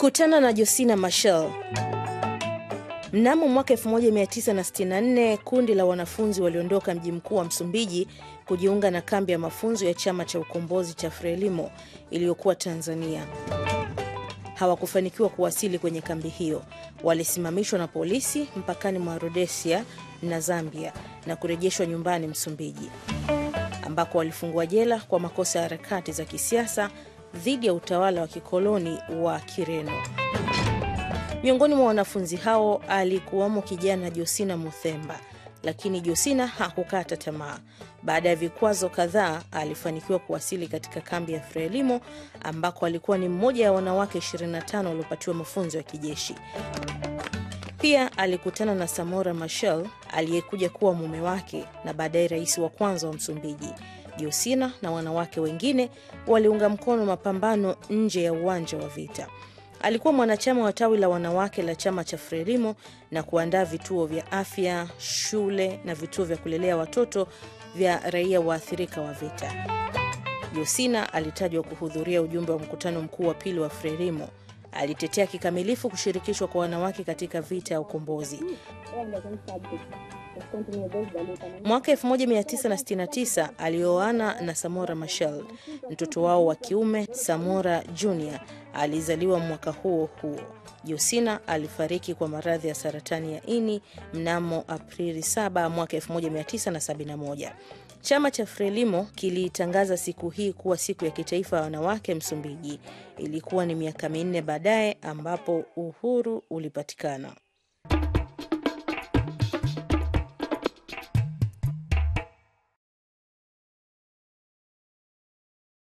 Kutana na Josina Mashel. Mnamo mwaka 1964 kundi la wanafunzi waliondoka mji mkuu wa Msumbiji kujiunga na kambi ya mafunzo ya chama cha ukombozi cha Frelimo iliyokuwa Tanzania. Hawakufanikiwa kuwasili kwenye kambi hiyo. Walisimamishwa na polisi mpakani mwa Rhodesia na Zambia na kurejeshwa nyumbani Msumbiji, ambako walifungwa jela kwa makosa ya harakati za kisiasa dhidi ya utawala wa kikoloni wa Kireno. Miongoni mwa wanafunzi hao alikuwamo kijana Josina Muthemba, lakini Josina hakukata tamaa. Baada ya vikwazo kadhaa, alifanikiwa kuwasili katika kambi ya Frelimo ambako alikuwa ni mmoja ya wanawake 25 waliopatiwa mafunzo ya kijeshi. Pia alikutana na Samora Machel aliyekuja kuwa mume wake na baadaye rais wa kwanza wa Msumbiji. Josina na wanawake wengine waliunga mkono mapambano nje ya uwanja wa vita. Alikuwa mwanachama wa tawi la wanawake la chama cha Frelimo na kuandaa vituo vya afya, shule na vituo vya kulelea watoto vya raia waathirika wa vita. Josina alitajwa kuhudhuria ujumbe wa mkutano mkuu wa pili wa Frelimo. Alitetea kikamilifu kushirikishwa kwa wanawake katika vita ya ukombozi. Mwaka 1969 alioana na Samora Machel. Mtoto wao wa kiume Samora Junior alizaliwa mwaka huo huo. Josina alifariki kwa maradhi ya saratani ya ini mnamo Aprili 7 mwaka 1971. Chama cha Frelimo kilitangaza siku hii kuwa siku ya kitaifa ya wanawake Msumbiji. Ilikuwa ni miaka minne baadaye ambapo uhuru ulipatikana.